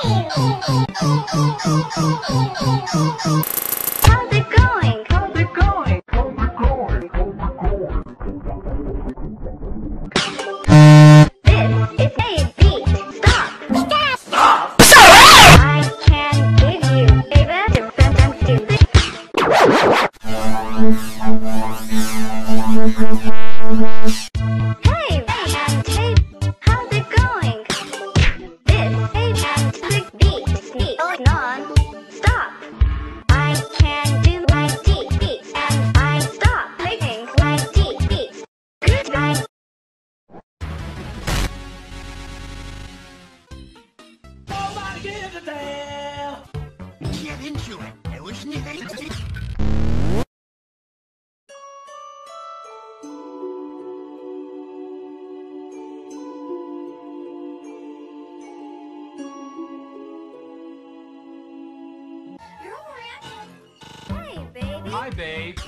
How's it going? How's it going? This is a beat. Stop. Stop. I can give you a better sentence to gives a damn. Get into it. I wish you Hi, babe.